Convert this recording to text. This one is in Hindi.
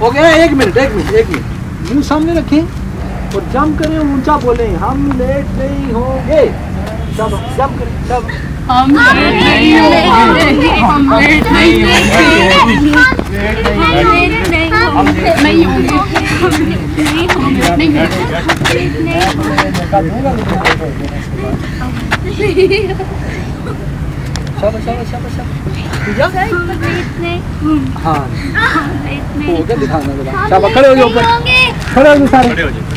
हो गया एक मिनट एक मिनट एक मिनट। मुँह सामने रखें और जम करें ऊँचा बोले। हम लेट नहीं होंगे। सब जम करें सब हम लेट नहीं होंगे। हम लेट नहीं होंगे। हम लेट नहीं होंगे। हम लेट नहीं होंगे चलो चलो चलो चलो हाँ। हो। गया दिखाना खड़े हो जाओ ऊपर। खड़े हो जाओ सारे।